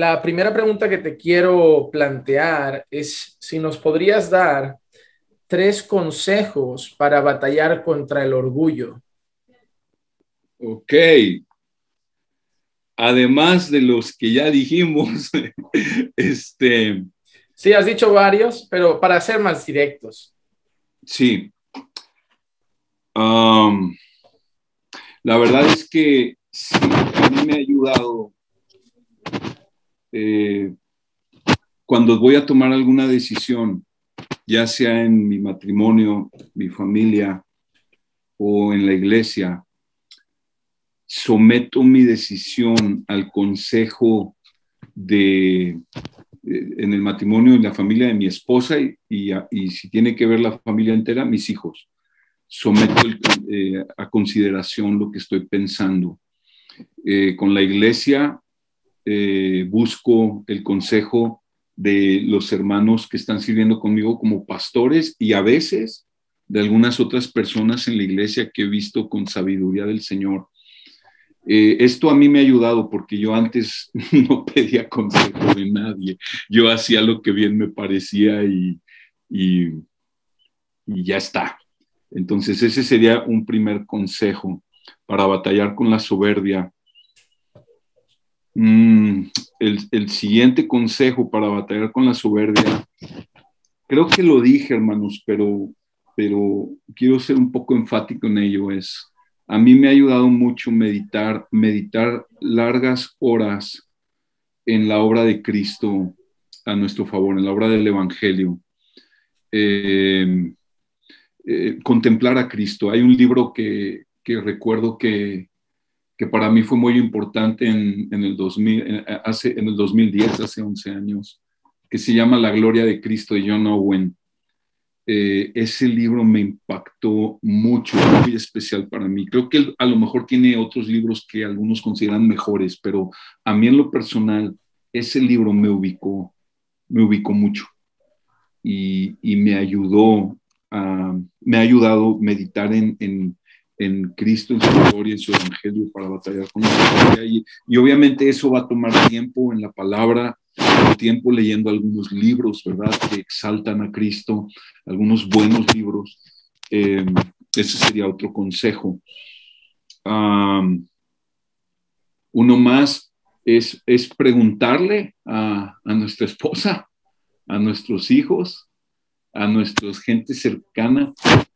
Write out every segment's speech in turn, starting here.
la primera pregunta que te quiero plantear es si nos podrías dar tres consejos para batallar contra el orgullo. Ok. Además de los que ya dijimos, este... Sí, has dicho varios, pero para ser más directos. Sí. Um, la verdad es que sí, a mí me ha ayudado eh, cuando voy a tomar alguna decisión, ya sea en mi matrimonio, mi familia o en la iglesia, someto mi decisión al consejo de, eh, en el matrimonio, en la familia de mi esposa y, y, si tiene que ver la familia entera, mis hijos. Someto eh, a consideración lo que estoy pensando. con la iglesia eh, busco el consejo de los hermanos que están sirviendo conmigo como pastores y a veces de algunas otras personas en la iglesia que he visto con sabiduría del Señor. Eh, esto a mí me ha ayudado porque yo antes no pedía consejo de nadie. Yo hacía lo que bien me parecía y, y ya está. Entonces ese sería un primer consejo para batallar con la soberbia Mm, el, siguiente consejo para batallar con la soberbia, creo que lo dije, hermanos, pero, pero quiero ser un poco enfático en ello, es, a mí me ha ayudado mucho meditar, meditar largas horas en la obra de Cristo a nuestro favor, en la obra del Evangelio. Eh, eh, contemplar a Cristo. Hay un libro que recuerdo que, que para mí fue muy importante en, el, 2000, hace, en el 2010, hace 11 años, que se llama La Gloria de Cristo de John Owen. Eh, ese libro me impactó mucho, muy especial para mí. Creo que a lo mejor tiene otros libros que algunos consideran mejores, pero a mí en lo personal, ese libro me ubicó, me ubicó mucho y, me ayudó, me ha ayudado a meditar en, en en Cristo, en su gloria, en su evangelio para batallar con la. Y, y, obviamente eso va a tomar tiempo en la palabra, tiempo leyendo algunos libros, ¿verdad? Que exaltan a Cristo, algunos buenos libros. Eh, ese sería otro consejo. uno más es, es preguntarle a, a, nuestra esposa, a nuestros hijos, a nuestra gente cercana,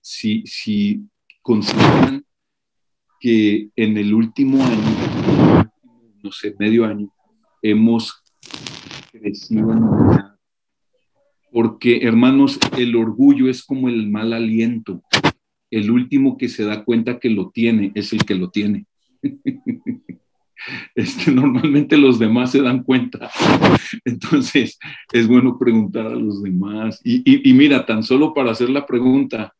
si, si consideran que en el último año, no sé, medio año, hemos crecido Porque, hermanos, el orgullo es como el mal aliento. El último que se da cuenta que lo tiene es el que lo tiene. Este, normalmente los demás se dan cuenta. Entonces, es bueno preguntar a los demás. y mira, tan solo para hacer la pregunta,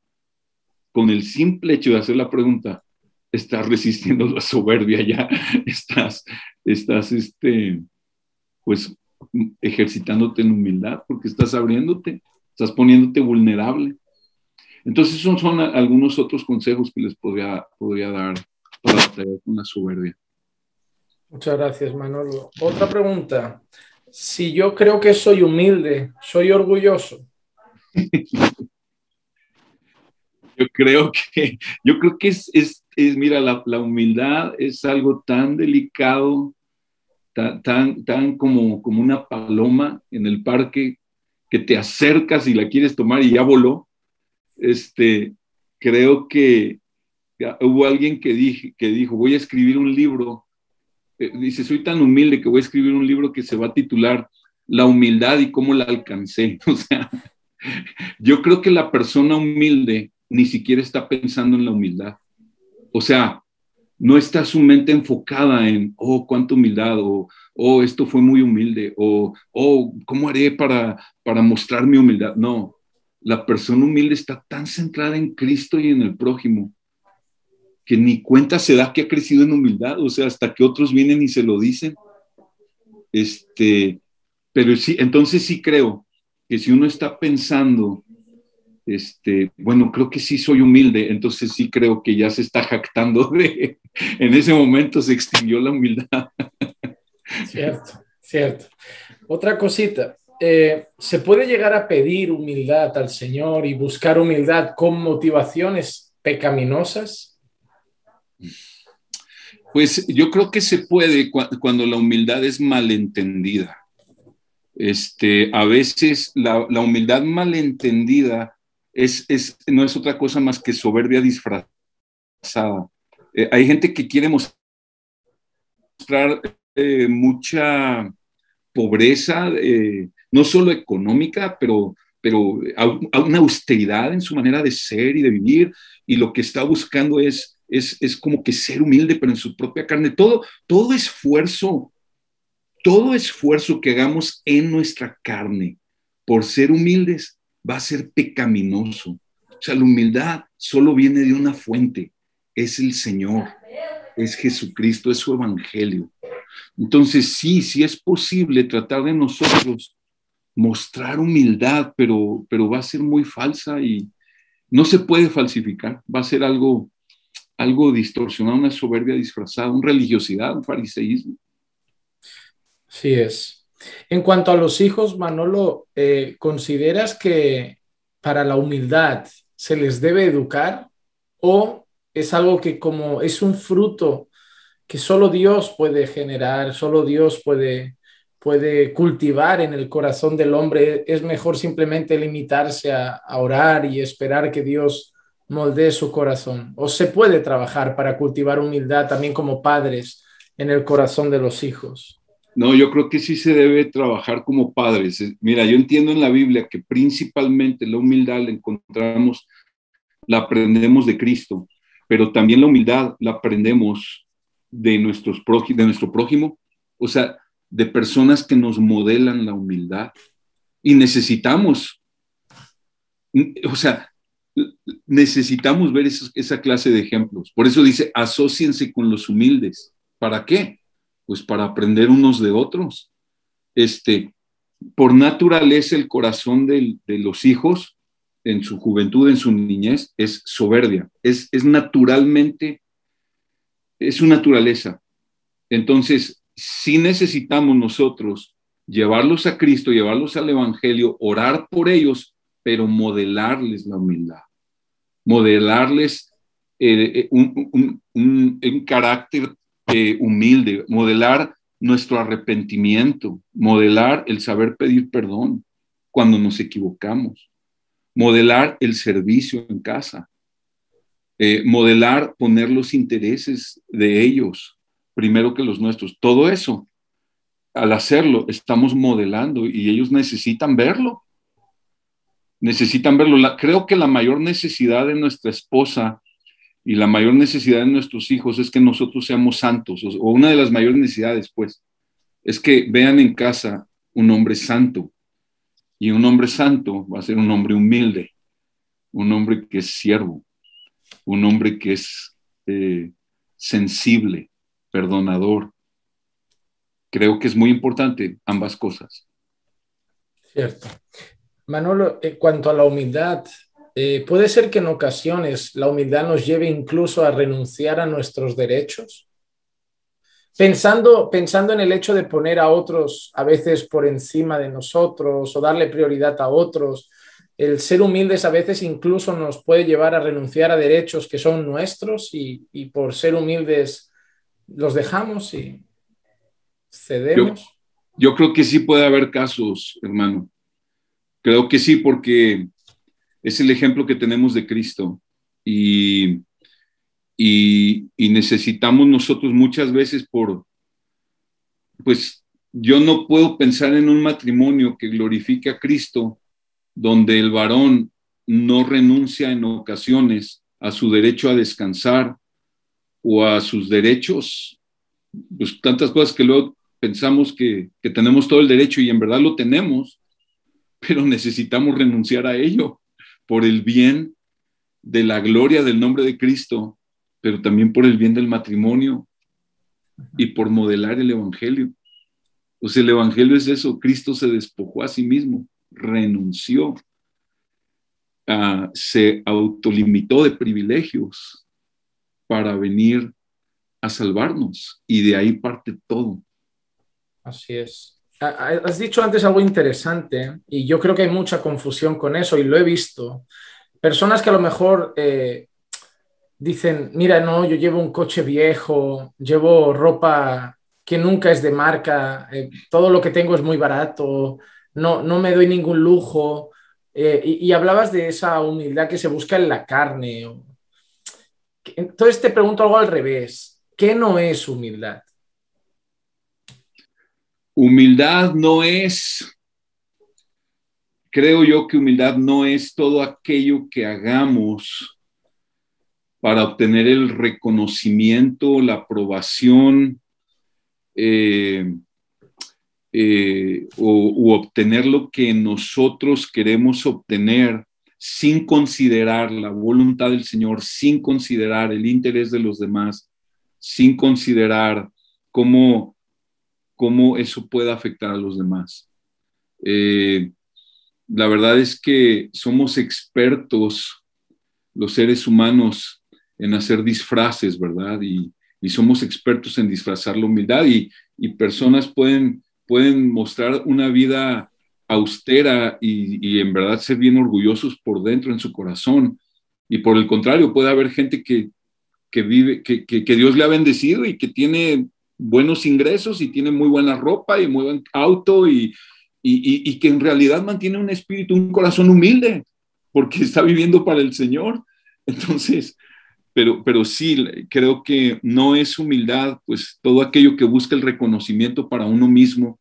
con el simple hecho de hacer la pregunta, estás resistiendo la soberbia ya, estás, estás, este, pues, ejercitándote en humildad, porque estás abriéndote, estás poniéndote vulnerable. Entonces, esos son algunos otros consejos que les podría, podría dar para traer con la soberbia. Muchas gracias, Manolo. Otra pregunta. Si yo creo que soy humilde, ¿soy orgulloso? Yo creo que, yo creo que es, es, mira, la, la, humildad es algo tan delicado, tan, tan, tan como, como una paloma en el parque que te acercas y la quieres tomar y ya voló. Este, creo que hubo alguien que, dije, que dijo, voy a escribir un libro. Eh, dice, soy tan humilde que voy a escribir un libro que se va a titular La humildad y cómo la alcancé. O sea, yo creo que la persona humilde ni siquiera está pensando en la humildad. O sea, no está su mente enfocada en, oh, cuánta humildad, o, oh, esto fue muy humilde, o, oh, ¿cómo haré para, para mostrar mi humildad? No, la persona humilde está tan centrada en Cristo y en el prójimo que ni cuenta se da que ha crecido en humildad, o sea, hasta que otros vienen y se lo dicen. Este, pero sí, entonces sí creo que si uno está pensando este, bueno, creo que sí soy humilde, entonces sí creo que ya se está jactando de, en ese momento se extinguió la humildad. Cierto, Cierto. Otra cosita, eh, ¿se puede llegar a pedir humildad al Señor y buscar humildad con motivaciones pecaminosas? Pues yo creo que se puede cuando la humildad es malentendida. Este, a veces la, humildad malentendida es, es, no es otra cosa más que soberbia disfrazada. Eh, hay gente que quiere mostrar eh, mucha pobreza, eh, no solo económica, pero, pero a, una austeridad en su manera de ser y de vivir, y lo que está buscando es, es, es como que ser humilde, pero en su propia carne. Todo, todo esfuerzo, todo esfuerzo que hagamos en nuestra carne por ser humildes va a ser pecaminoso. O sea, la humildad solo viene de una fuente, es el Señor, es Jesucristo, es su evangelio. Entonces, sí, sí es posible tratar de nosotros mostrar humildad, pero, pero va a ser muy falsa y no se puede falsificar, va a ser algo, algo distorsionado, una soberbia disfrazada, una religiosidad, un fariseísmo. Sí es. En cuanto a los hijos, Manolo, eh, ¿consideras que para la humildad se les debe educar o es algo que como es un fruto que solo Dios puede generar, solo Dios puede, puede cultivar en el corazón del hombre. Es mejor simplemente limitarse a, orar y esperar que Dios moldee su corazón. O se puede trabajar para cultivar humildad también como padres en el corazón de los hijos. No, yo creo que sí se debe trabajar como padres. Mira, yo entiendo en la Biblia que principalmente la humildad la encontramos, la aprendemos de Cristo, pero también la humildad la aprendemos de, nuestros de nuestro prójimo, o sea, de personas que nos modelan la humildad. Y necesitamos, o sea, necesitamos ver esa clase de ejemplos. Por eso dice, asóciense con los humildes. ¿Para qué? Pues para aprender unos de otros. Este, por naturaleza, el corazón de, los hijos en su juventud, en su niñez, es soberbia, es, es naturalmente es su naturaleza. Entonces, si necesitamos nosotros llevarlos a Cristo, llevarlos al Evangelio, orar por ellos, pero modelarles la humildad, modelarles eh, eh, un, carácter humilde, modelar nuestro arrepentimiento, modelar el saber pedir perdón cuando nos equivocamos, modelar el servicio en casa, eh, modelar, poner los intereses de ellos primero que los nuestros. Todo eso, al hacerlo, estamos modelando y ellos necesitan verlo. Necesitan verlo. creo que la mayor necesidad de nuestra esposa y la mayor necesidad de nuestros hijos es que nosotros seamos santos, o, una de las mayores necesidades, pues, es que vean en casa un hombre santo. Y un hombre santo va a ser un hombre humilde, un hombre que es siervo, un hombre que es eh, sensible, perdonador. Creo que es muy importante ambas cosas. Cierto. Manolo, en cuanto a la humildad, eh, puede ser que en ocasiones la humildad nos lleve incluso a renunciar a nuestros derechos. Pensando, pensando en el hecho de poner a otros a veces por encima de nosotros o darle prioridad a otros, el ser humildes a veces incluso nos puede llevar a renunciar a derechos que son nuestros y, por ser humildes los dejamos y cedemos. Yo, creo que sí puede haber casos, hermano. Creo que sí, porque es el ejemplo que tenemos de Cristo. Y, y, necesitamos nosotros muchas veces por, pues yo no puedo pensar en un matrimonio que glorifique a Cristo donde el varón no renuncia en ocasiones a su derecho a descansar o a sus derechos, pues tantas cosas que luego pensamos que, tenemos todo el derecho y en verdad lo tenemos, pero necesitamos renunciar a ello por el bien de la gloria del nombre de Cristo, pero también por el bien del matrimonio y por modelar el Evangelio. Pues el Evangelio es eso, Cristo se despojó a sí mismo renunció, se autolimitó de privilegios para venir a salvarnos y de ahí parte todo. Así es. Has dicho antes algo interesante y yo creo que hay mucha confusión con eso y lo he visto. Personas que a lo mejor eh, dicen, mira, no, yo llevo un coche viejo, llevo ropa que nunca es de marca, eh, todo lo que tengo es muy barato, no, no me doy ningún lujo. Eh, y, hablabas de esa humildad que se busca en la carne. Entonces te pregunto algo al revés. ¿Qué no es humildad? Humildad no es, creo yo que humildad no es todo aquello que hagamos para obtener el reconocimiento, la aprobación eh, eh, o, obtener lo que nosotros queremos obtener sin considerar la voluntad del Señor, sin considerar el interés de los demás, sin considerar cómo cómo eso puede afectar a los demás. Eh, la verdad es que somos expertos, los seres humanos, en hacer disfraces, ¿verdad? Y, somos expertos en disfrazar la humildad y, personas pueden, pueden mostrar una vida austera y, en verdad ser bien orgullosos por dentro, en su corazón. Y por el contrario, puede haber gente que, vive, que, que, Dios le ha bendecido y que tiene buenos ingresos y tiene muy buena ropa y muy buen auto y, y, que en realidad mantiene un espíritu, un corazón humilde, porque está viviendo para el Señor. Entonces, pero, pero sí, creo que no es humildad, pues todo aquello que busca el reconocimiento para uno mismo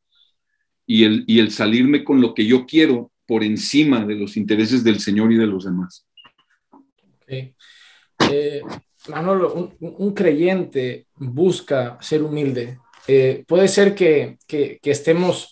y el, y el salirme con lo que yo quiero por encima de los intereses del Señor y de los demás. Okay. Eh, Manolo, un, creyente busca ser humilde. Eh, puede ser que, estemos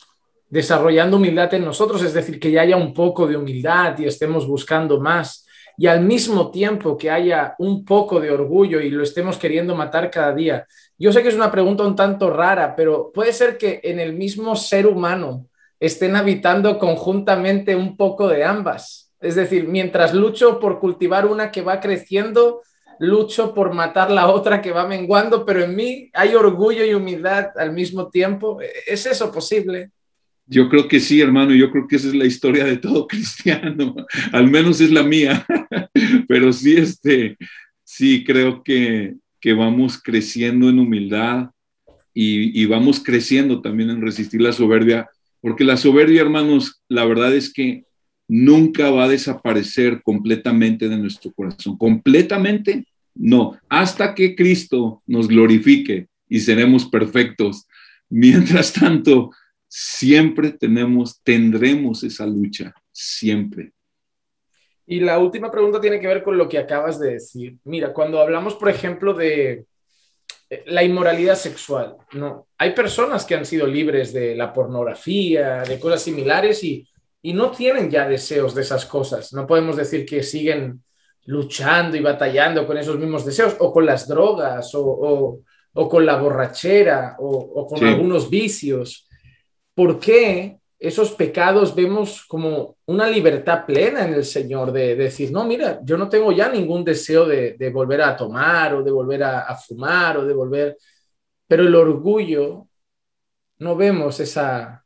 desarrollando humildad en nosotros, es decir, que ya haya un poco de humildad y estemos buscando más, y al mismo tiempo que haya un poco de orgullo y lo estemos queriendo matar cada día. Yo sé que es una pregunta un tanto rara, pero puede ser que en el mismo ser humano estén habitando conjuntamente un poco de ambas. Es decir, mientras lucho por cultivar una que va creciendo, lucho por matar la otra que va menguando, pero en mí hay orgullo y humildad al mismo tiempo. ¿Es eso posible? Yo creo que sí, hermano, yo creo que esa es la historia de todo cristiano, al menos es la mía, pero sí, este, sí creo que, que vamos creciendo en humildad y, y vamos creciendo también en resistir la soberbia, porque la soberbia, hermanos, la verdad es que nunca va a desaparecer completamente de nuestro corazón. Completamente, no. Hasta que Cristo nos glorifique y seremos perfectos. Mientras tanto, siempre tenemos, tendremos esa lucha, siempre. Y la última pregunta tiene que ver con lo que acabas de decir. Mira, cuando hablamos, por ejemplo, de eh, la inmoralidad sexual, ¿no? Hay personas que han sido libres de la pornografía, de cosas similares y y no tienen ya deseos de esas cosas. No podemos decir que siguen luchando y batallando con esos mismos deseos o con las drogas o, con la borrachera o, con algunos vicios. ¿Por qué esos pecados vemos como una libertad plena en el Señor de, decir, no, mira, yo no tengo ya ningún deseo de, volver a tomar o de volver a, a fumar o de volver, pero el orgullo, no vemos esa,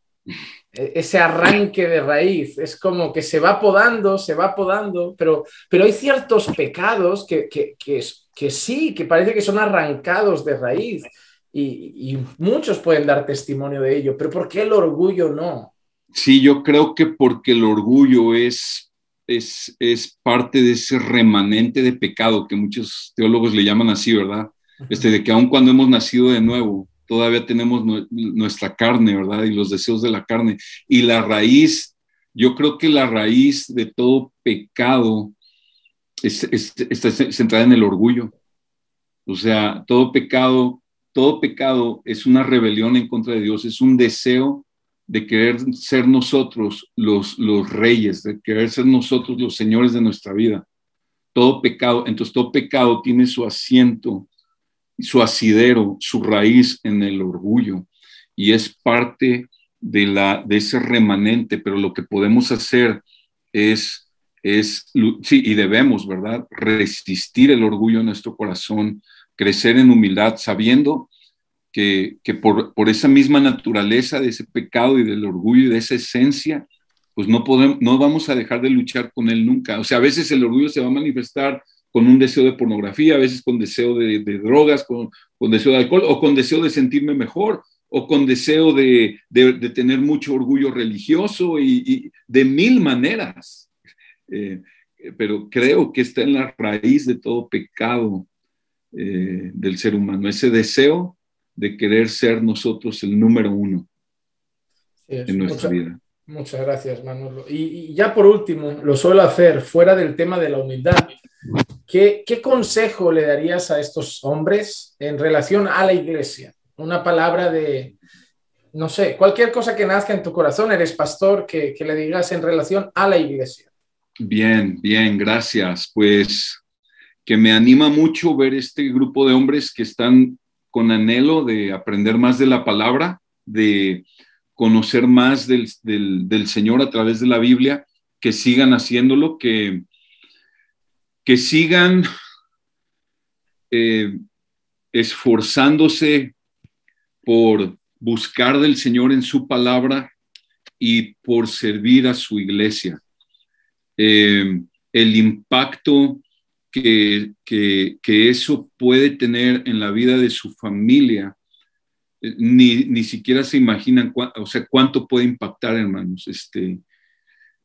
ese arranque de raíz. Es como que se va podando, se va podando, pero, pero hay ciertos pecados que, que, que, sí, que parece que son arrancados de raíz. Y, y, muchos pueden dar testimonio de ello, pero ¿por qué el orgullo no? Sí, yo creo que porque el orgullo es, es, es parte de ese remanente de pecado que muchos teólogos le llaman así, ¿verdad? Este, de que aun cuando hemos nacido de nuevo, todavía tenemos nuestra carne, ¿verdad? Y los deseos de la carne. Y la raíz, yo creo que la raíz de todo pecado está centrada en el orgullo. O sea, todo pecado, todo pecado es una rebelión en contra de Dios, es un deseo de querer ser nosotros los, los reyes, de querer ser nosotros los señores de nuestra vida. Todo pecado, entonces todo pecado tiene su asiento su asidero, su raíz en el orgullo y es parte de, la, de ese remanente, pero lo que podemos hacer es, es, sí, y debemos, ¿verdad? Resistir el orgullo en nuestro corazón, crecer en humildad, sabiendo que, por, por, esa misma naturaleza de ese pecado y del orgullo y de esa esencia, pues no, podemos, no vamos a dejar de luchar con él nunca. O sea, a veces el orgullo se va a manifestar con un deseo de pornografía, a veces con deseo de, drogas, con, con, deseo de alcohol o con deseo de sentirme mejor o con deseo de, de tener mucho orgullo religioso y, de mil maneras. Eh, pero creo que está en la raíz de todo pecado eh, del ser humano, ese deseo de querer ser nosotros el número uno en nuestra vida. Muchas gracias, Manolo. Y, ya por último, lo suelo hacer fuera del tema de la humildad. ¿Qué, ¿Qué consejo le darías a estos hombres en relación a la iglesia? Una palabra de, no sé, cualquier cosa que nazca en tu corazón, eres pastor, que, que le digas en relación a la iglesia. Bien, bien, gracias. Pues que me anima mucho ver este grupo de hombres que están con anhelo de aprender más de la palabra, de conocer más del, Señor a través de la Biblia, que sigan haciéndolo, que, que sigan eh, esforzándose por buscar del Señor en su palabra y por servir a su iglesia. Eh, el impacto que, que, que, eso puede tener en la vida de su familia eh, ni, ni siquiera se imaginan o sea, cuánto puede impactar, hermanos. Este,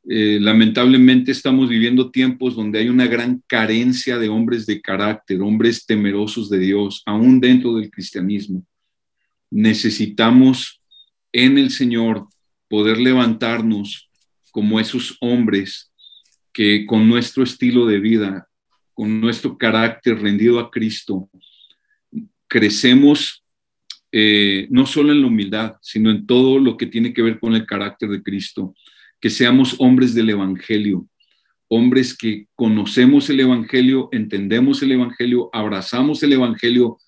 eh, lamentablemente estamos viviendo tiempos donde hay una gran carencia de hombres de carácter, hombres temerosos de Dios, aún dentro del cristianismo. Necesitamos en el Señor poder levantarnos como esos hombres que con nuestro estilo de vida, con nuestro carácter rendido a Cristo, crecemos eh, no solo en la humildad, sino en todo lo que tiene que ver con el carácter de Cristo, que seamos hombres del Evangelio, hombres que conocemos el Evangelio, entendemos el Evangelio, abrazamos el Evangelio,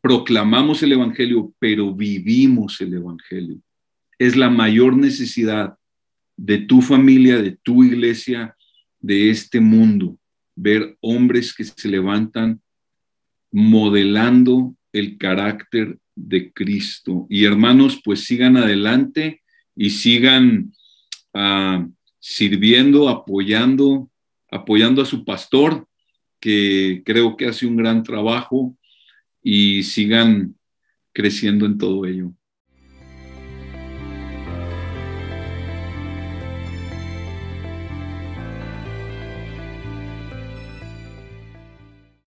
proclamamos el Evangelio, pero vivimos el Evangelio. Es la mayor necesidad de tu familia, de tu iglesia, de este mundo, ver hombres que se levantan modelando el carácter de Cristo. Y hermanos, pues sigan adelante y sigan sirviendo, apoyando, apoyando a su pastor, que creo que hace un gran trabajo y sigan creciendo en todo ello.